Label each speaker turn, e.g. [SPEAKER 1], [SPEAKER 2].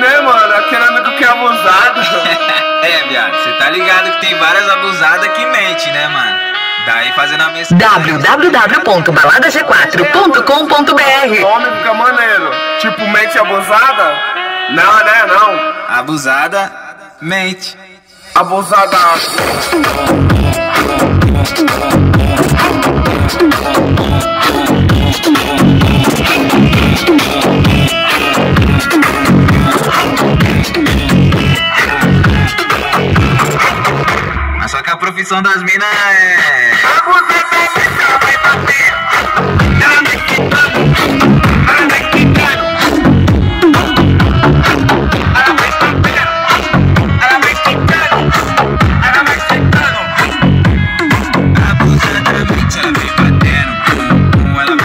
[SPEAKER 1] né, mano? Aquele amigo que é abusado.
[SPEAKER 2] é, viado, você tá ligado que tem várias abusadas que mente, né, mano? Daí fazendo a mesma.
[SPEAKER 3] www.baladag4.com.br
[SPEAKER 1] Homem fica maneiro. Tipo, mente abusada? Não, né? Não.
[SPEAKER 2] Abusada, mente.
[SPEAKER 1] Abusada.
[SPEAKER 2] profissão das minas é. Ela vem batendo, ela